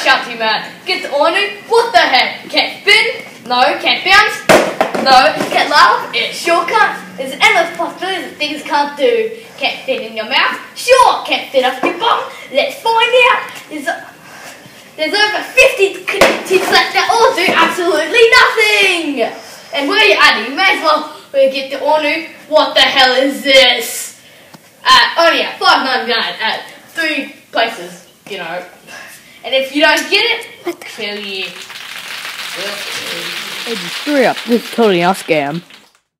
shout to you, man. Get the Onu. What the heck? Can't spin? No. Can't bounce? No. Can't laugh? It sure can't. There's endless possibilities of things can't do. Can't fit in your mouth? Sure. Can't fit up your bum? Let's find out. There's, there's over 50 tips left that all do absolutely nothing. And where you at? You may as well get the Onu. What the hell is this? Uh, only at five ninety you know. And if you don't get it, I'll kill you. Hey, just hurry up. This is totally a scam.